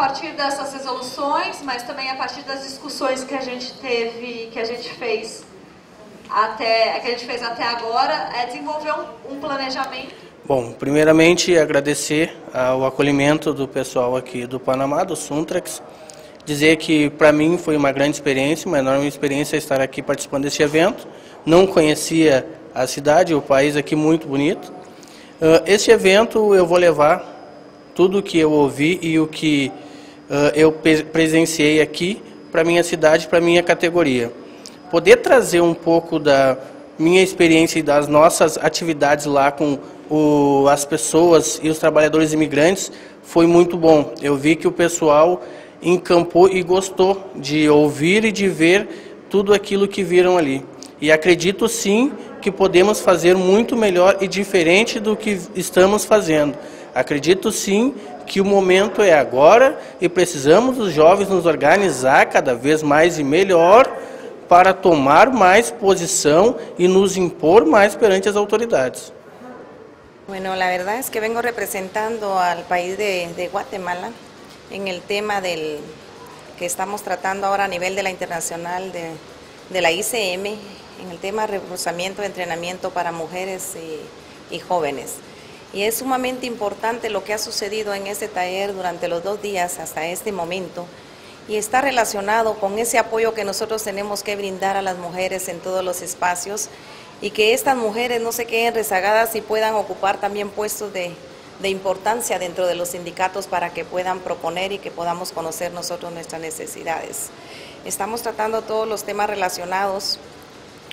partir dessas resoluções, mas também a partir das discussões que a gente teve, que a gente fez até, que a gente fez até agora, é desenvolver um, um planejamento. Bom, primeiramente agradecer ao acolhimento do pessoal aqui do Panamá, do Suntrax, dizer que para mim foi uma grande experiência, uma enorme experiência estar aqui participando desse evento. Não conhecia a cidade, o país aqui muito bonito. Uh, este evento eu vou levar tudo o que eu ouvi e o que eu presenciei aqui para minha cidade, para minha categoria. Poder trazer um pouco da minha experiência e das nossas atividades lá com o, as pessoas e os trabalhadores imigrantes foi muito bom. Eu vi que o pessoal encampou e gostou de ouvir e de ver tudo aquilo que viram ali. E acredito sim que podemos fazer muito melhor e diferente do que estamos fazendo. Acredito sim que o momento é agora e precisamos os jovens nos organizar cada vez mais e melhor para tomar mais posição e nos impor mais perante as autoridades. Bueno, la verdad es que vengo representando al país de, de Guatemala en el tema del que estamos tratando ahora a nivel de la internacional de, de la ICM, en el tema de reforzamiento de entrenamiento para mujeres y, y, jóvenes. Y es sumamente importante lo que ha sucedido en este taller durante los dos días hasta este momento y está relacionado con ese apoyo que nosotros tenemos que brindar a las mujeres en todos los espacios y que estas mujeres no se queden rezagadas y puedan ocupar también puestos de, importancia dentro de los sindicatos para que puedan proponer y que podamos conocer nosotros nuestras necesidades. Estamos tratando todos los temas relacionados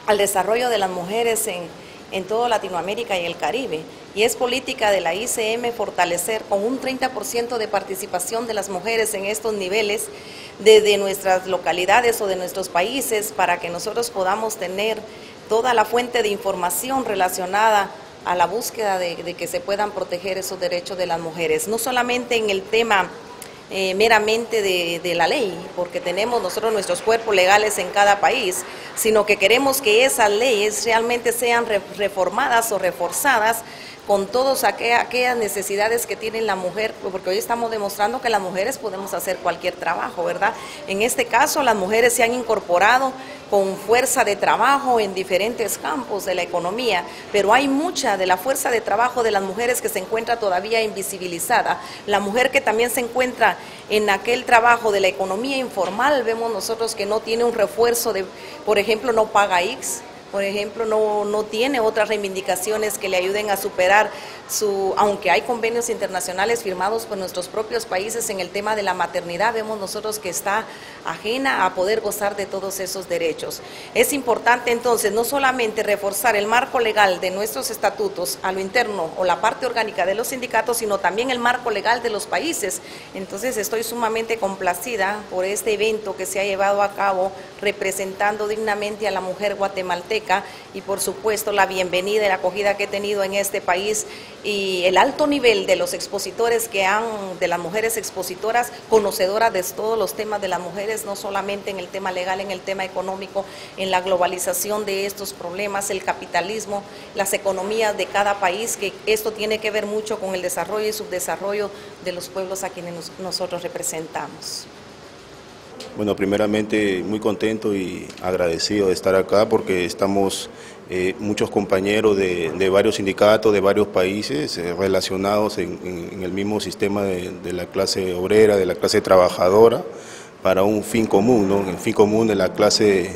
al desarrollo de las mujeres en, en toda Latinoamérica y el Caribe. Y es política de la ICM fortalecer con un 30% de participación de las mujeres en estos niveles desde nuestras localidades o de nuestros países para que nosotros podamos tener toda la fuente de información relacionada a la búsqueda de, que se puedan proteger esos derechos de las mujeres, no solamente en el tema eh, meramente de, la ley, porque tenemos nosotros nuestros cuerpos legales en cada país, sino que queremos que esas leyes realmente sean re, reformadas o reforzadas con todas aquellas necesidades que tiene la mujer, porque hoy estamos demostrando que las mujeres podemos hacer cualquier trabajo, ¿verdad? En este caso, las mujeres se han incorporado con fuerza de trabajo en diferentes campos de la economía, pero hay mucha de la fuerza de trabajo de las mujeres que se encuentra todavía invisibilizada. La mujer que también se encuentra en aquel trabajo de la economía informal, vemos nosotros que no tiene un refuerzo de, por ejemplo, no paga X, por ejemplo, no, no tiene otras reivindicaciones que le ayuden a superar aunque hay convenios internacionales firmados por nuestros propios países en el tema de la maternidad, vemos nosotros que está ajena a poder gozar de todos esos derechos. Es importante entonces no solamente reforzar el marco legal de nuestros estatutos a lo interno o la parte orgánica de los sindicatos, sino también el marco legal de los países. Entonces estoy sumamente complacida por este evento que se ha llevado a cabo representando dignamente a la mujer guatemalteca y por supuesto la bienvenida y la acogida que he tenido en este país y el alto nivel de los expositores que han, de las mujeres expositoras, conocedoras de todos los temas de las mujeres, no solamente en el tema legal, en el tema económico, en la globalización de estos problemas, el capitalismo, las economías de cada país, que esto tiene que ver mucho con el desarrollo y subdesarrollo de los pueblos a quienes nos, nosotros representamos. Bueno, primeramente muy contento y agradecido de estar acá porque estamos eh, muchos compañeros de, varios sindicatos, de varios países eh, relacionados en, el mismo sistema de, la clase obrera, de la clase trabajadora, para un fin común, ¿no? el fin común de la clase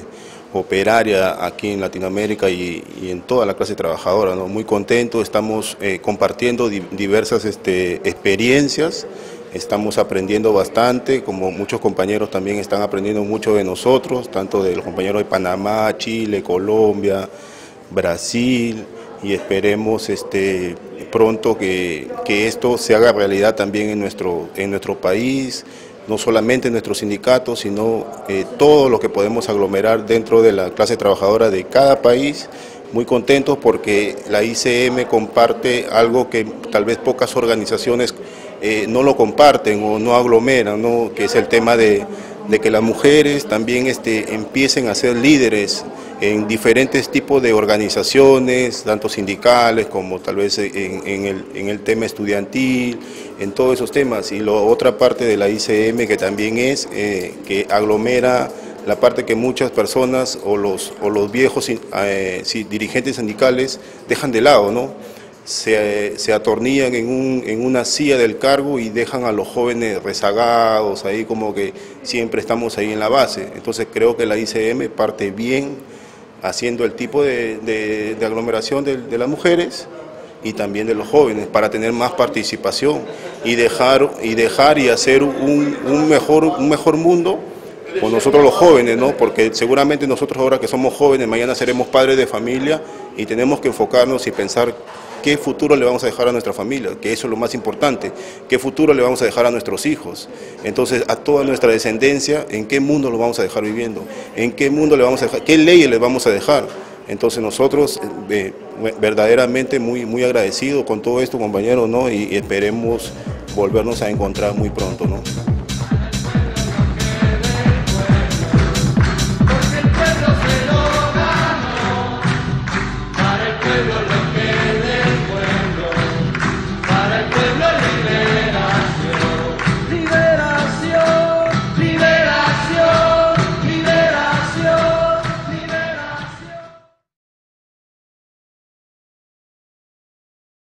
operaria aquí en Latinoamérica y, en toda la clase trabajadora. ¿no? Muy contento, estamos eh, compartiendo di diversas este, experiencias, estamos aprendiendo bastante, como muchos compañeros también están aprendiendo mucho de nosotros, tanto de los compañeros de Panamá, Chile, Colombia, Brasil y esperemos este, pronto que, que, esto se haga realidad también en nuestro, en nuestro país, no solamente en nuestros sindicatos, sino eh, todo lo que podemos aglomerar dentro de la clase trabajadora de cada país. Muy contentos porque la ICM comparte algo que tal vez pocas organizaciones eh, no lo comparten o no aglomeran, ¿no? que es el tema de, de que las mujeres también este, empiecen a ser líderes en diferentes tipos de organizaciones, tanto sindicales como tal vez en, el, en el, tema estudiantil, en todos esos temas. Y la otra parte de la ICM que también es eh, que aglomera la parte que muchas personas o los, o los viejos eh, dirigentes sindicales dejan de lado, ¿no? Se, atornillan en, un, en, una silla del cargo y dejan a los jóvenes rezagados, ahí como que siempre estamos ahí en la base. Entonces creo que la ICM parte bien haciendo el tipo de, aglomeración de, las mujeres y también de los jóvenes para tener más participación y dejar y, dejar y hacer un mejor, un mejor mundo con nosotros los jóvenes, ¿no? porque seguramente nosotros ahora que somos jóvenes, mañana seremos padres de familia y tenemos que enfocarnos y pensar qué futuro le vamos a dejar a nuestra familia, que eso es lo más importante, qué futuro le vamos a dejar a nuestros hijos. Entonces, a toda nuestra descendencia, ¿en qué mundo lo vamos a dejar viviendo? ¿En qué mundo le vamos a dejar? ¿Qué leyes le vamos a dejar? Entonces nosotros eh, verdaderamente muy, muy agradecidos con todo esto, compañeros, ¿no? y esperemos volvernos a encontrar muy pronto. ¿no?